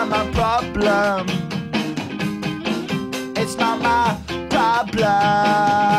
not my problem. It's not my problem.